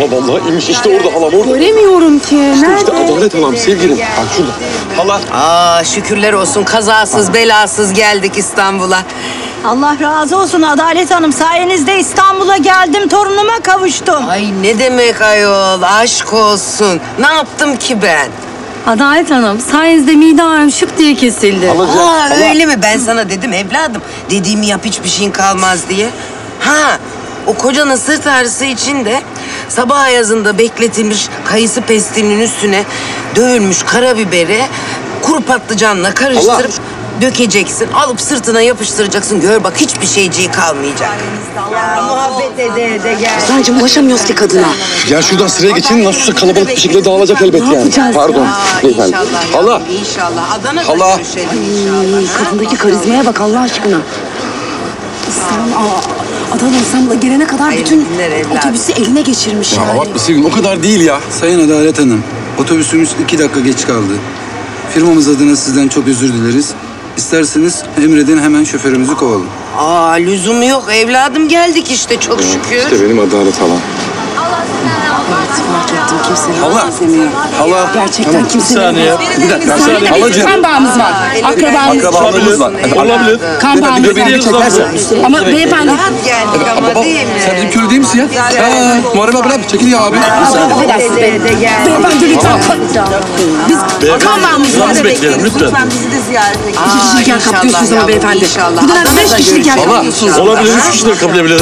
Hala vallahi inmiş işte orada halam orada. Göremiyorum ki. Nerede? İşte adalet halam sevgilim. Bak şurada. Hala. Aa şükürler olsun kazasız belasız geldik İstanbul'a. Allah razı olsun Adalet Hanım. Sayenizde İstanbul'a geldim, torunuma kavuştum. Ay ne demek ayol aşk olsun. Ne yaptım ki ben? Adalet Hanım sayenizde mide ağrım şık diye kesildi. Aa öyle mi? Ben sana dedim evladım. Dediğimi yap hiçbir şeyin kalmaz diye. Ha o kocanın sırt ağrısı için de sabah ayazında bekletilmiş kayısı pestilinin üstüne dövülmüş karabiberi kuru patlıcanla karıştırıp dökeceksin. Alıp sırtına yapıştıracaksın. Gör bak hiçbir şeyciği kalmayacak. Ya muhabbet ede ede gel. Sancım ulaşamıyoruz ki kadına. Ya şuradan sıraya geçin nasıl olsa kalabalık bir şekilde dağılacak elbet yani. Pardon. Aa, Beyefendi. inşallah Hala. İnşallah. Adana'da Hala. görüşelim inşallah. Kadındaki karizmaya bak Allah aşkına. İstanbul, aa, Adana İstanbul'a gelene kadar Hayırlı bütün evladım. otobüsü eline geçirmiş Ya yani. abartma sevgilim o kadar değil ya. Sayın Adalet Hanım, otobüsümüz iki dakika geç kaldı. Firmamız adına sizden çok özür dileriz. İsterseniz emredin hemen şoförümüzü kovalım. Aa lüzumu yok evladım geldik işte çok şükür. İşte benim adalet halam. Fark ettim kimse Hala. Hala. Gerçekten kimse saniye. Bir dakika. Bir saniye. Halacığım. Kan bağımız var. Akrabamız Akrabalarımız var. Olabilir. Kan bağımız Beni bir çekersen. Ama beyefendi Rahat geldik ama Baba değil mi? sen bizim köylü değil misin ya? Ha, Muharrem abi abi çekil ya abi. affedersiniz beyefendi. Beyefendi lütfen. Biz kan bağımız var. Yalnız bekleyelim lütfen. Lütfen bizi de ziyaret edin. İki kişilik yer kaplıyorsunuz ama beyefendi. İnşallah. Bu dönem Adana'da beş kişilik yer görüşelim kaplıyorsunuz. Olabilir, üç kişi de kabul edebilir.